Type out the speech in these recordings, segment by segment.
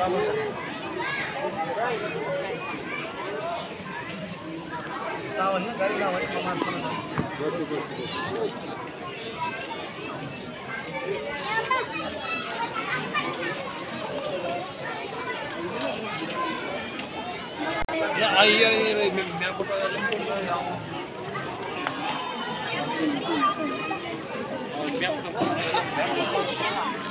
Ay, ay, ay, me, me acordaba de un poco de la Me acordaba de la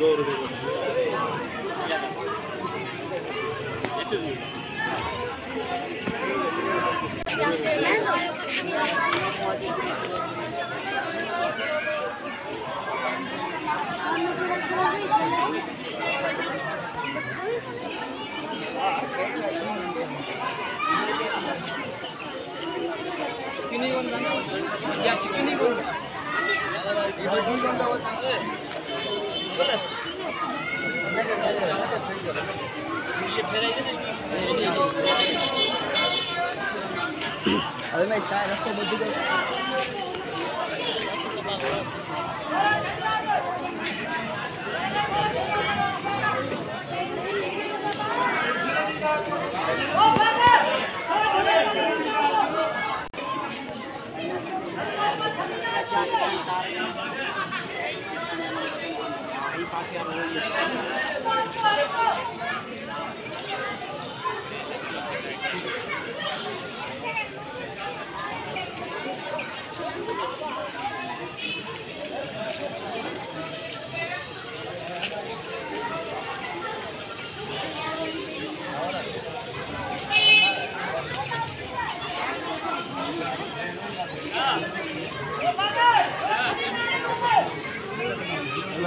doğru. Getirmiyorum. अरे मैं चाय रखो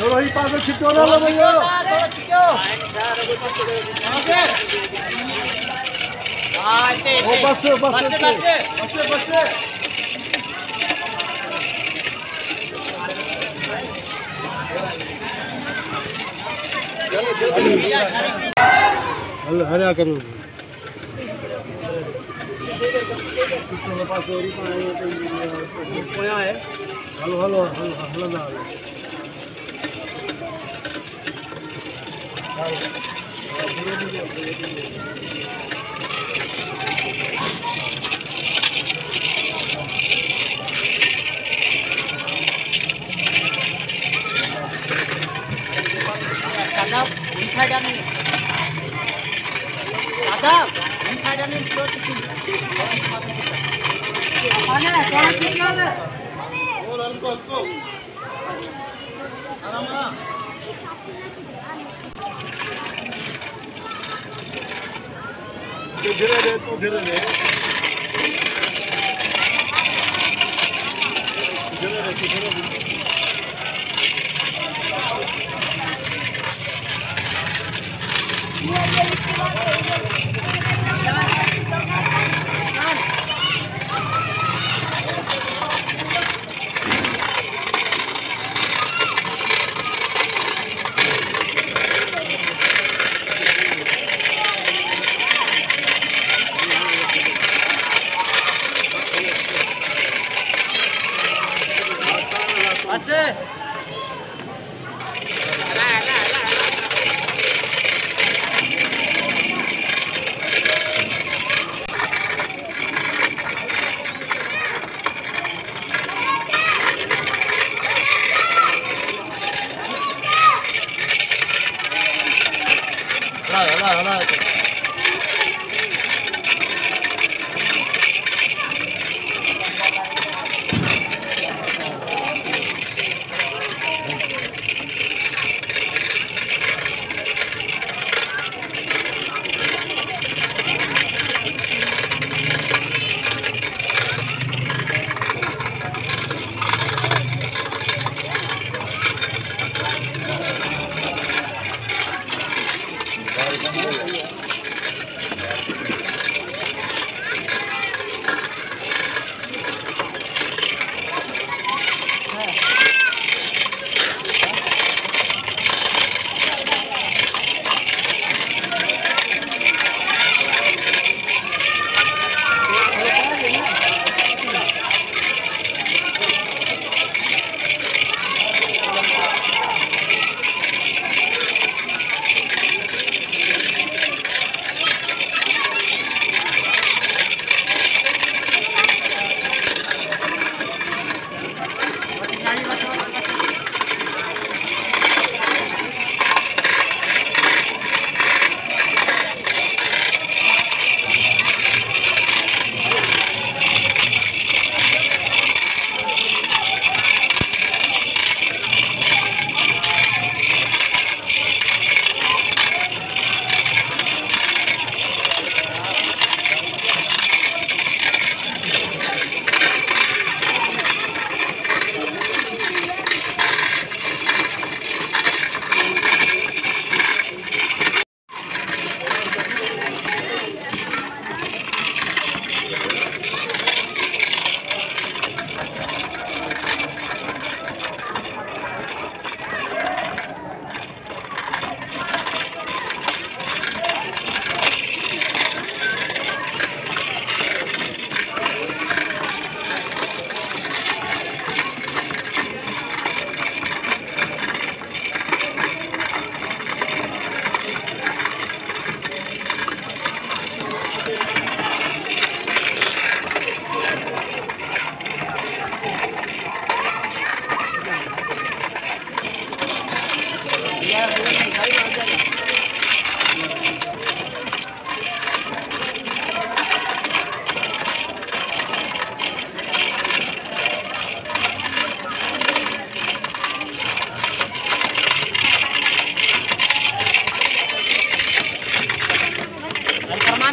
ही ही पास छिटो ना लो किसने पास तो कोया है हलो हलो हलो हलो धीरे दे तू धीरे दे धीरे दे धीरे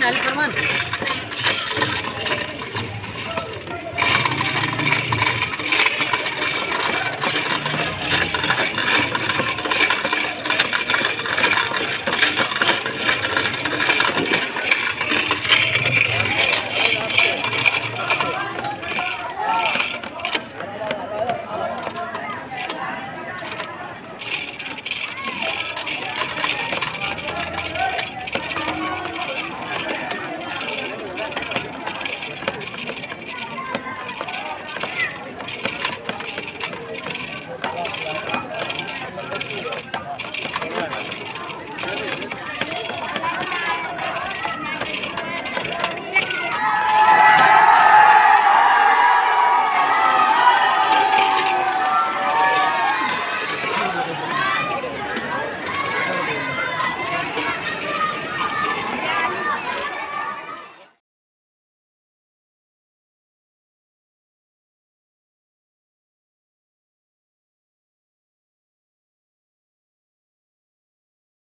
हेल्प करवान